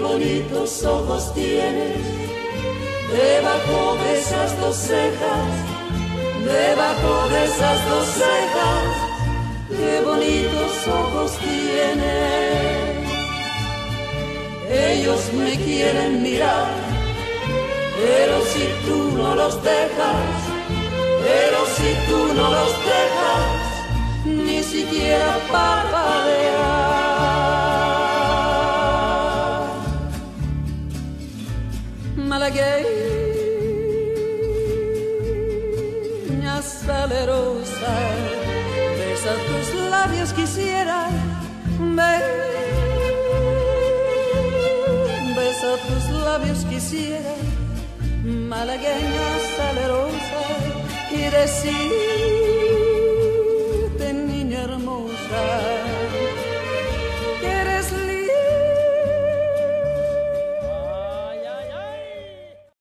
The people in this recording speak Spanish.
bonitos ojos tienes, debajo de esas dos cejas, debajo de esas dos cejas, qué bonitos ojos tienes. Ellos me quieren mirar, pero si tú no los dejas, pero si tú no los dejas, ni siquiera parpadear. Malagueña salerosa, besa tus labios quisiera, besa tus labios quisiera, malagueña salerosa, y decirte niña hermosa